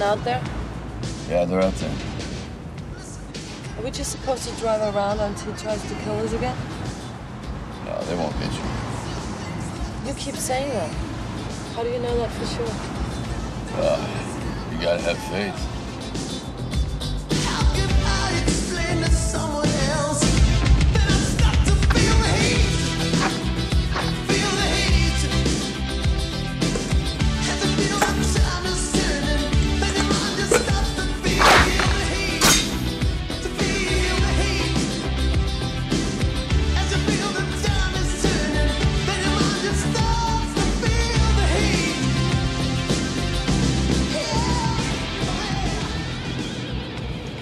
out there? Yeah, they're out there. Are we just supposed to drive around until he tries to kill us again? No, they won't get you. You keep saying that. How do you know that for sure? Uh, you gotta have faith.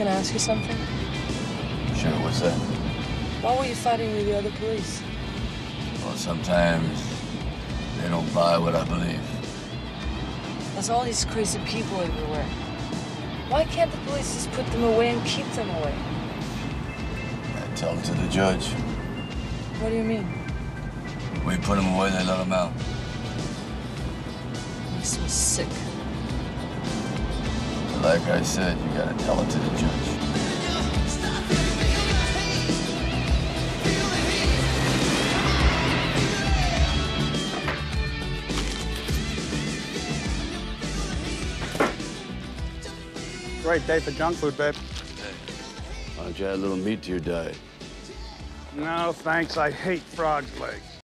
Can I ask you something? Sure, what's that? Why were you fighting with the other police? Well, sometimes they don't buy what I believe. There's all these crazy people everywhere. Why can't the police just put them away and keep them away? I tell it to the judge. What do you mean? We put them away, they let them out. Makes me sick. Like I said, you gotta tell it to the judge. Great day for junk food, babe. Why don't you add a little meat to your diet? No, thanks. I hate frog's legs.